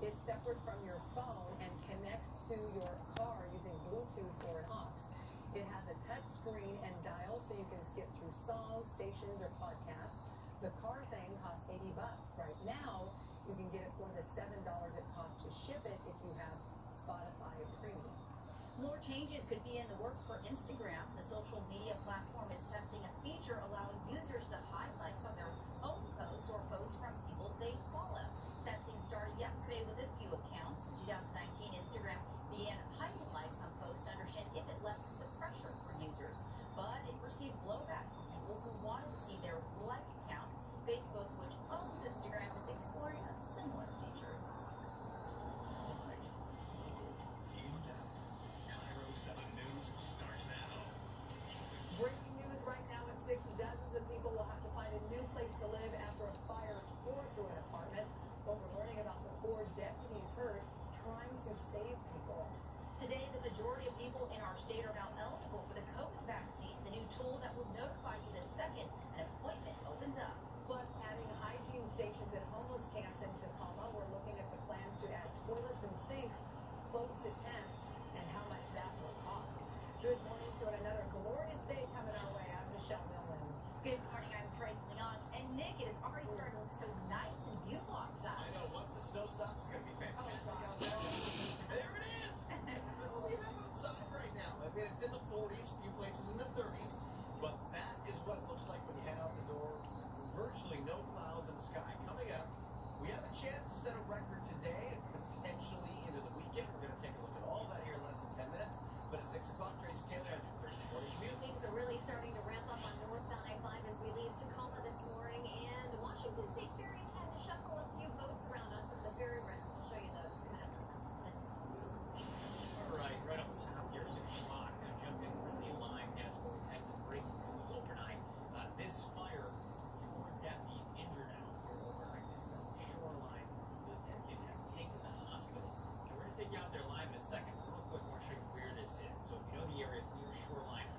It's separate from your phone and connects to your car using Bluetooth or an aux. It has a touch screen and dial so you can skip through songs, stations, or podcasts. The car thing costs 80 bucks. Right now, you can get it for the $7 it costs to ship it if you have Spotify Premium. More changes could be in the works for Instagram. The save people. Today, the majority of people in our state are now eligible for the COVID vaccine, the new tool that will notify you the second an appointment opens up. Plus, adding hygiene stations at homeless camps in Tacoma. We're looking at the plans to add toilets and sinks close to tents and how much that will cost. Good morning to another glorious day. areas near shoreline.